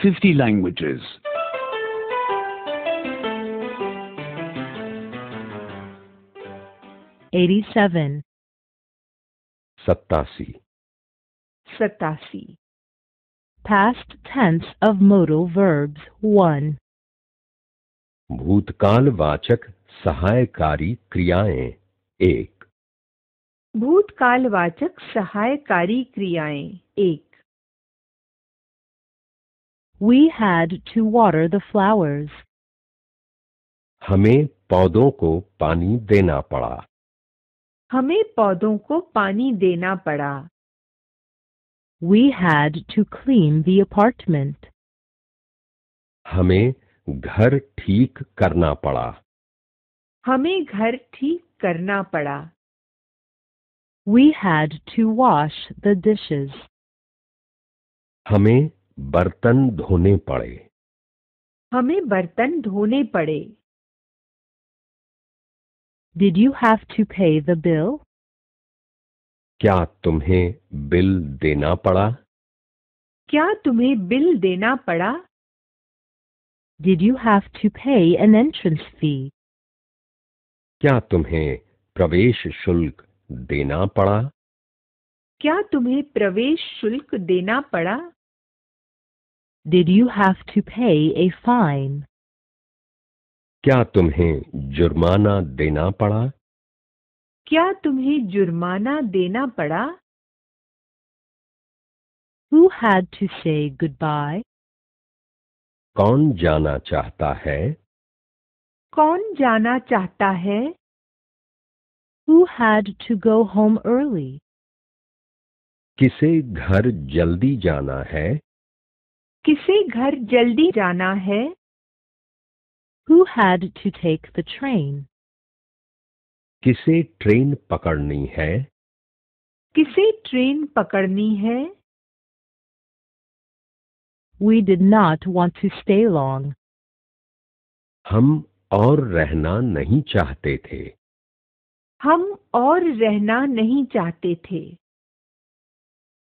50 languages. 87. सत्तासी सतासी Past tense of modal verbs 1. भूतकाल वाचक सहायकारी क्रियाएं एक भूतकालवाचक सहायकारी क्रियाएं एक We had to water the flowers. हमें पौधों को पानी देना पड़ा हमें पौधों को पानी देना पड़ा We had to clean the apartment. हमें घर ठीक करना पड़ा हमें घर ठीक करना पड़ा We had to wash the dishes. हमें बर्तन धोने पड़े। हमें बर्तन धोने पड़े। Did you have to pay the bill? क्या तुम्हें बिल देना पड़ा? क्या तुम्हें बिल देना पड़ा? Did you have to pay an entrance fee? क्या तुम्हें प्रवेश शुल्क देना पड़ा? क्या तुम्हें प्रवेश शुल्क देना पड़ा? Did you have to pay a fine? क्या तुम्हें जुर्माना देना पड़ा क्या तुम्हें जुर्माना देना पड़ा Who had to say goodbye? कौन जाना चाहता है कौन जाना चाहता है Who had to go home early? किसे घर जल्दी जाना है किसे घर जल्दी जाना है Who had to take the train? किसे ट्रेन पकड़नी है किसे ट्रेन पकड़नी है We did not want to stay long. हम और रहना नहीं चाहते थे हम और रहना नहीं चाहते थे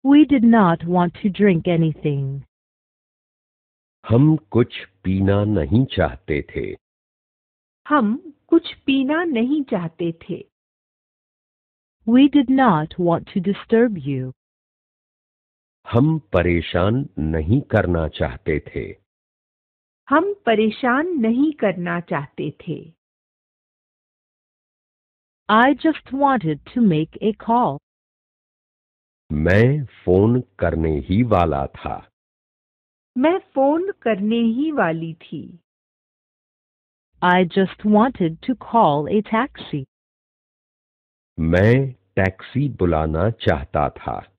We did not want to drink anything. हम कुछ पीना नहीं चाहते थे। हम कुछ पीना नहीं चाहते थे। We did not want to disturb you. हम परेशान नहीं करना चाहते थे। हम परेशान नहीं करना चाहते थे। I just wanted to make a call. मैं फ़ोन करने ही वाला था। मैं फ़ोन करने ही वाली थी। I just wanted to call a taxi. मैं टैक्सी बुलाना चाहता था।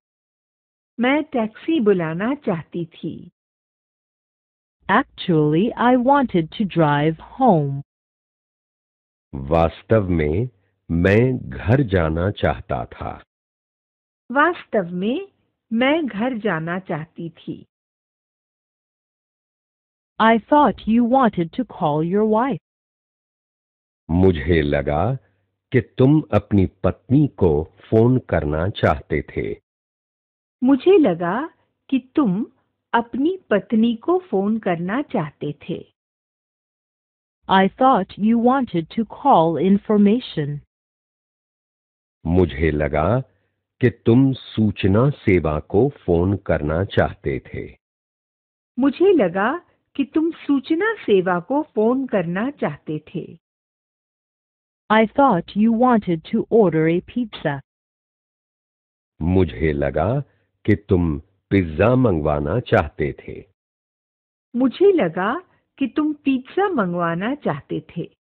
मैं टैक्सी बुलाना चाहती थी। Actually, I wanted to drive home. वास्तव में मैं घर जाना चाहता था। वास्तव में मैं घर जाना चाहती थी। I thought you wanted to call your wife. मुझे लगा कि तुम अपनी पत्नी को फ़ोन करना चाहते थे मुझे लगा कि तुम अपनी पत्नी को फ़ोन करना चाहते थे I thought you wanted to call information. मुझे लगा कि तुम सूचना सेवा को फ़ोन करना चाहते थे मुझे लगा कि तुम सूचना सेवा को फ़ोन करना चाहते थे। I thought you wanted to order a pizza. मुझे लगा कि तुम पिज्जा मंगवाना चाहते थे। मुझे लगा कि तुम पिज्जा मंगवाना चाहते थे।